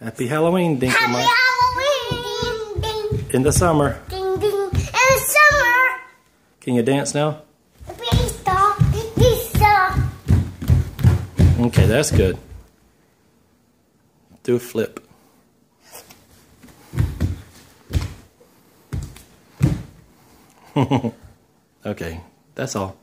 Happy Halloween, Dinkle Happy Mike. Halloween, ding, ding, In the summer. ding, ding. In the summer, Can you dance now? pizza, pizza. Okay, that's good. Do a flip. okay, that's all.